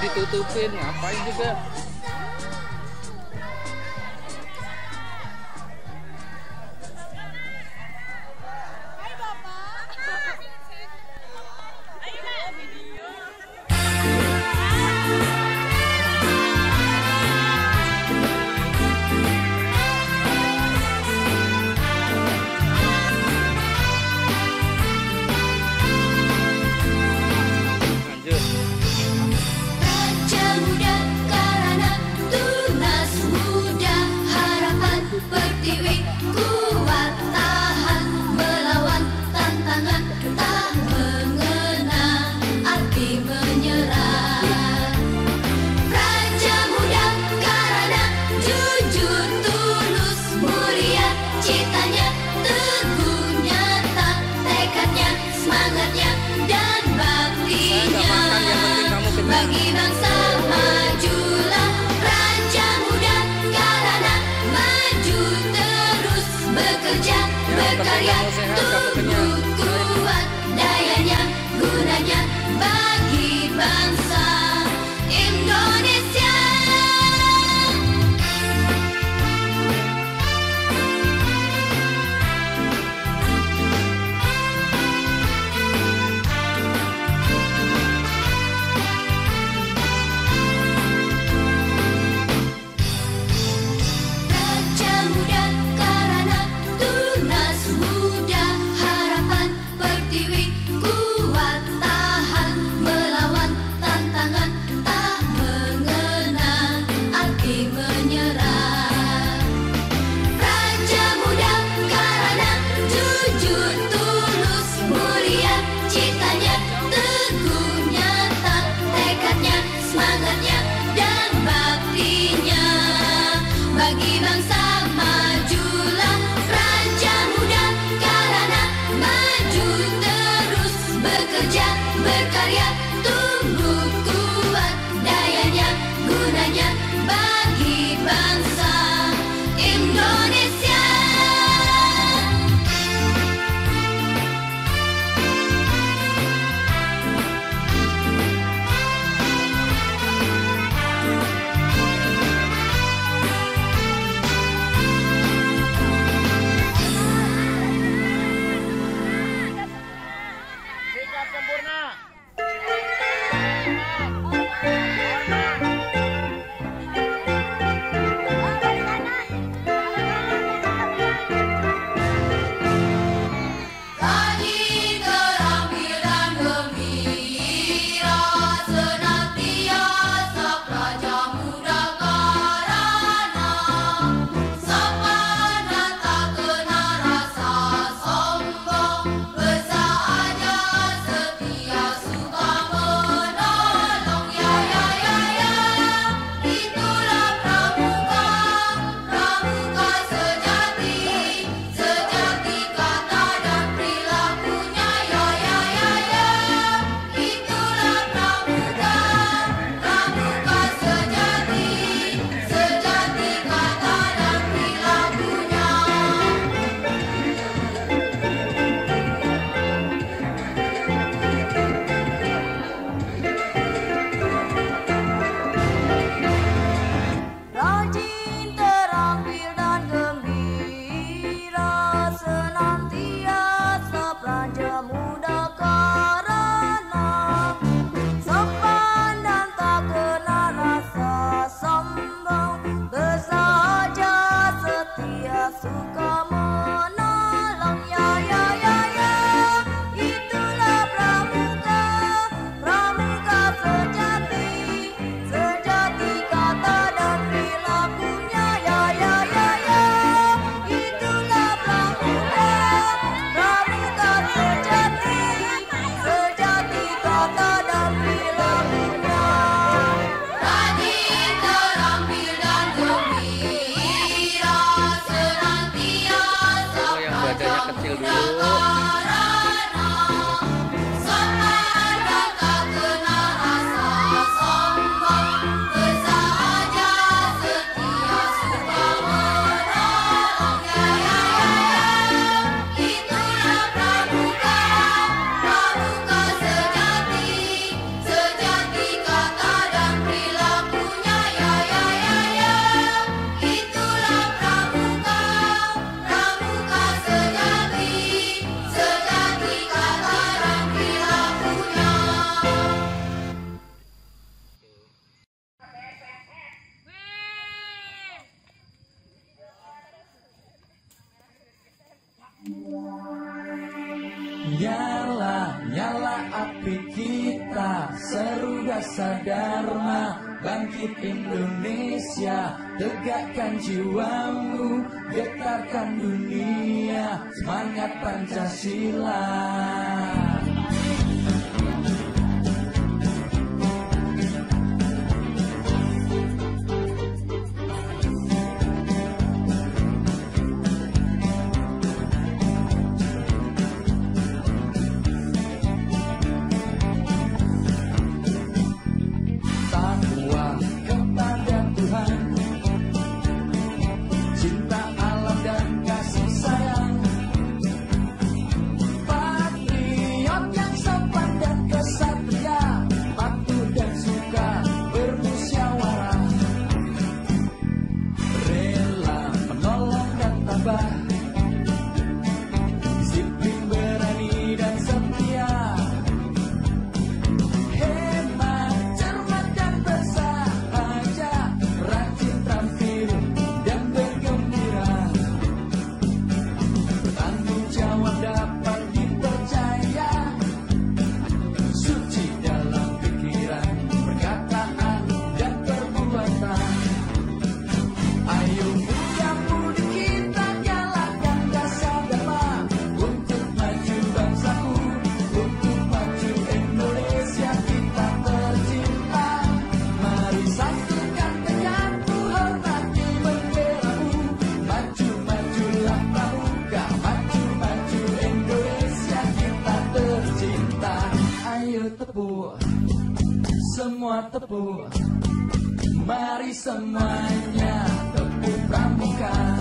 ditutupin, ngapain juga? 我们是共产主义接班人。Tegakkan jiwamu Getarkan dunia. Semangat Pancasila. tepuk. Mari semuanya tepuk pramuka.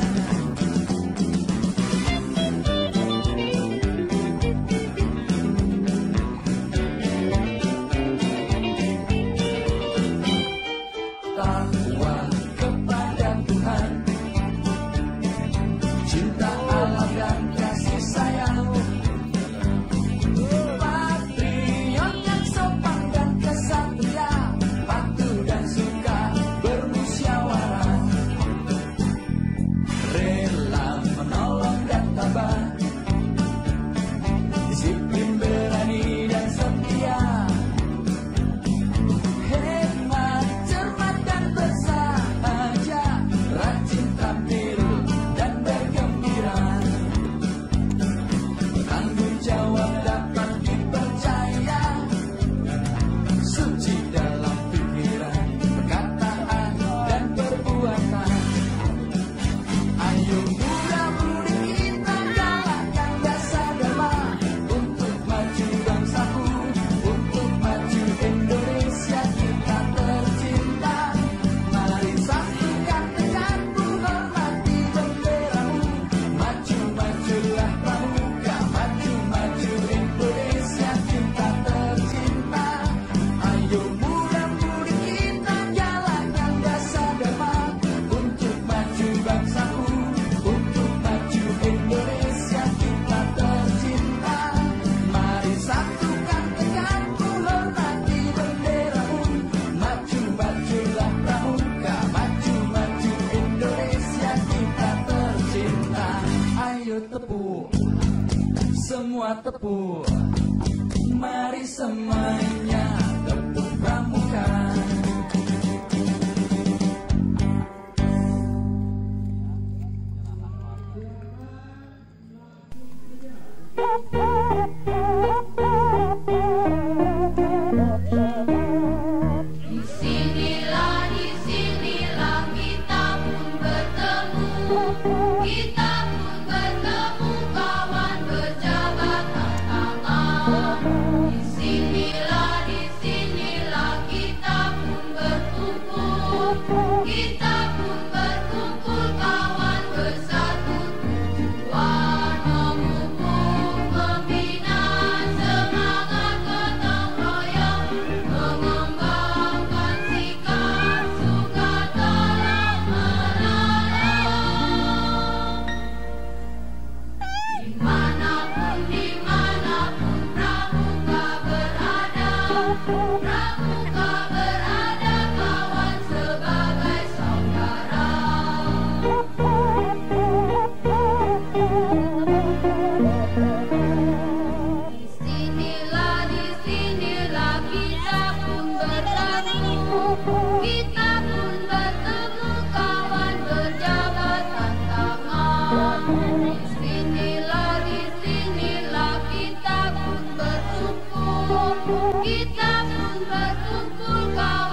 kita pun berkumpul kawan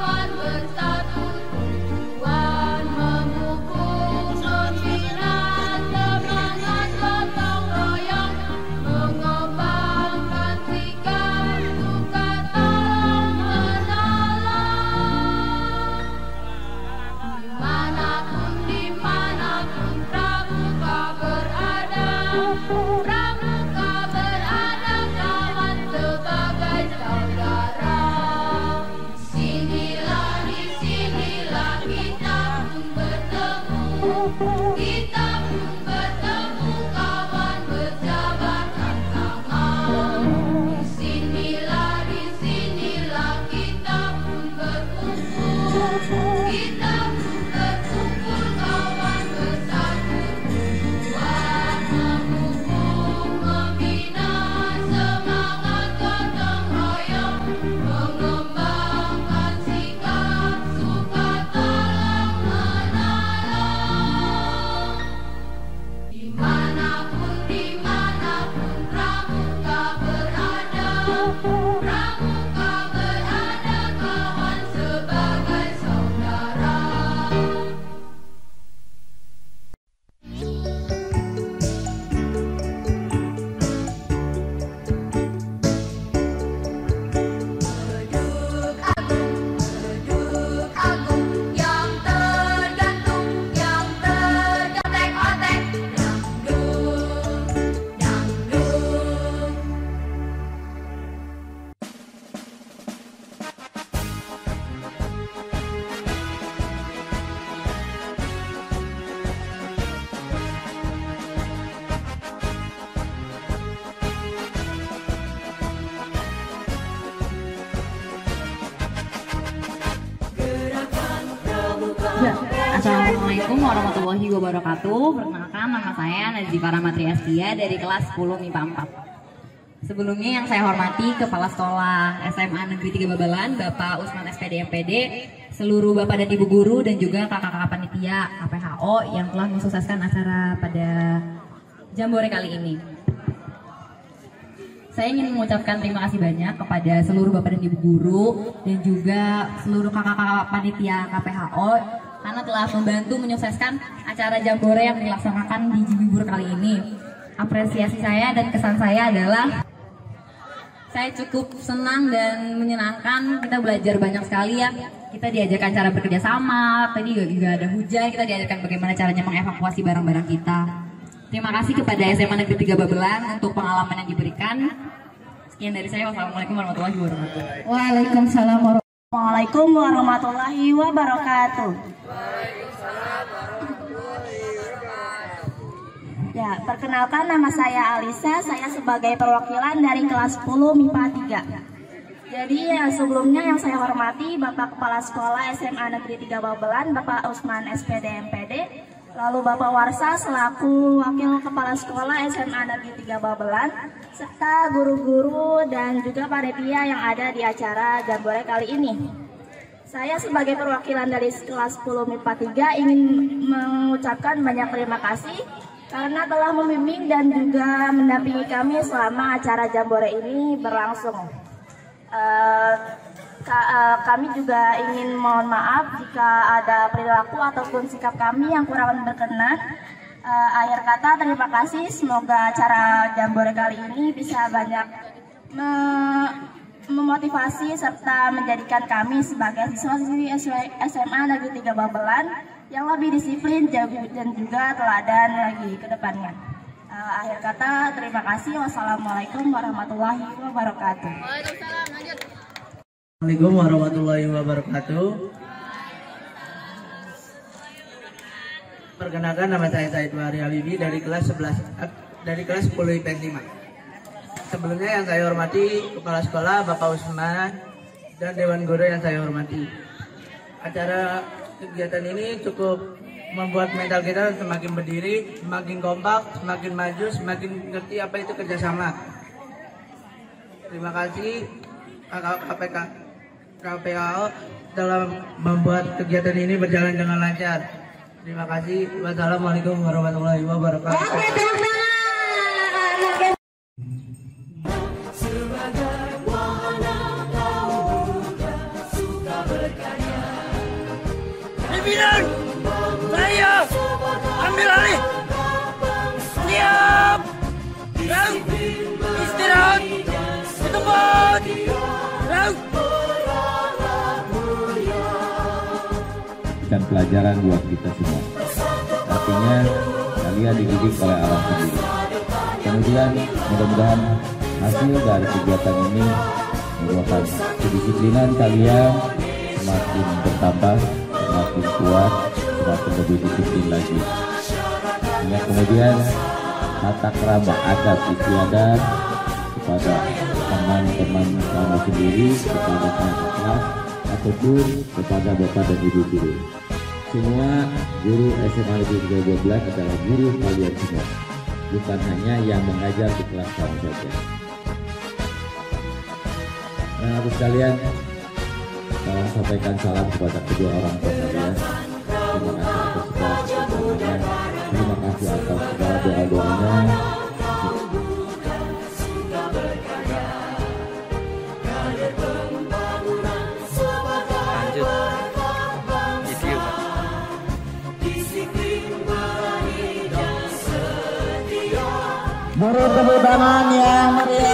wabarakatuh. Perkenalkan nama saya Nazifa Ramatri Astia dari kelas 10 MIPA 4. Sebelumnya yang saya hormati Kepala Sekolah SMA Negeri 3 Babalan, Bapak Usman SPD MPD, seluruh Bapak dan Ibu guru dan juga kakak-kakak panitia KPHO yang telah mensukseskan acara pada Jambore kali ini. Saya ingin mengucapkan terima kasih banyak kepada seluruh Bapak dan Ibu guru dan juga seluruh kakak-kakak panitia KPHO karena telah membantu menyukseskan acara Jambore yang dilaksanakan di Jibibur kali ini. Apresiasi saya dan kesan saya adalah saya cukup senang dan menyenangkan. Kita belajar banyak sekali ya. Kita diajarkan cara bekerja sama. Tadi juga, juga ada hujan. Kita diajarkan bagaimana caranya mengevakuasi barang-barang kita. Terima kasih kepada SMA Negeri 3 Babelan untuk pengalaman yang diberikan. Sekian dari saya. Wassalamualaikum warahmatullahi wabarakatuh. Waalaikumsalam warahmatullahi Waalaikum warahmatullahi wabarakatuh. Ya, perkenalkan nama saya Alisa, saya sebagai perwakilan dari kelas 10 MIPA 3. Jadi ya, sebelumnya yang saya hormati Bapak Kepala Sekolah SMA Negeri 3 Babelan, Bapak Usman SPD MPD, lalu Bapak Warsa selaku Wakil Kepala Sekolah SMA Negeri 3 Babelan, serta guru-guru dan juga panitia yang ada di acara Jambore kali ini. Saya sebagai perwakilan dari kelas 10 MIPA 3 ingin mengucapkan banyak terima kasih karena telah membimbing dan juga mendampingi kami selama acara Jambore ini berlangsung. Eh, eh, kami juga ingin mohon maaf jika ada perilaku ataupun sikap kami yang kurang berkenan. Eh, akhir kata terima kasih. Semoga acara Jambore kali ini bisa banyak me- memotivasi serta menjadikan kami sebagai siswa-siswi SMA Negeri 3 Babelan yang lebih disiplin dan juga teladan lagi ke depannya. Eh, akhir kata terima kasih. Wassalamualaikum warahmatullahi wabarakatuh. Assalamualaikum warahmatullahi wabarakatuh. Perkenalkan nama saya Said Wahri Habibi dari kelas 11 eh, dari kelas 10 IPS 5. Sebelumnya yang saya hormati Kepala Sekolah Bapak Usman dan Dewan Guru yang saya hormati. Acara kegiatan ini cukup membuat mental kita semakin berdiri, semakin kompak, semakin maju, semakin ngerti apa itu kerjasama. Terima kasih KPK KPAO dalam membuat kegiatan ini berjalan dengan lancar. Terima kasih. Wassalamualaikum warahmatullahi wabarakatuh. Pelajaran buat kita semua. Artinya kalian dididik oleh alam sendiri. Kemudian mudah-mudahan hasil dari kegiatan ini merupakan kedisiplinan kalian semakin bertambah, semakin kuat, semakin lebih disiplin lagi. Hingga kemudian tata kerama adab istiadat kepada teman-teman kamu sendiri, kepada kakak syukur kepada Bapak dan Ibu guru. Semua guru SMA Negeri 312 adalah guru kalian semua, bukan hanya yang mengajar di kelas kamu saja. Nah, aku sekalian, tolong sampaikan salam kepada kedua orang tua kalian. Terima kasih atas segala. Terima kasih atas segala doa-doanya. Beri tepuk tangan yang.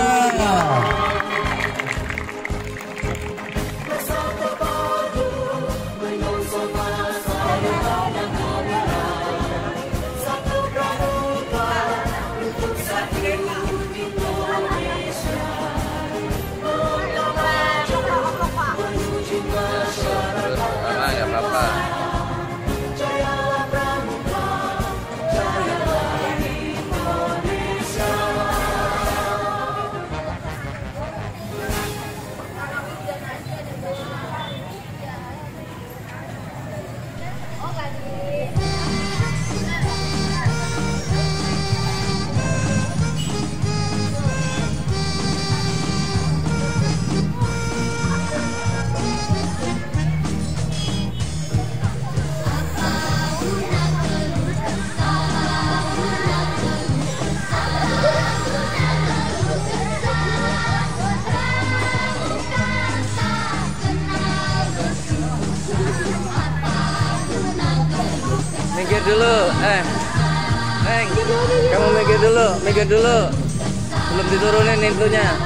Minggir dulu. Belum diturunin intunya.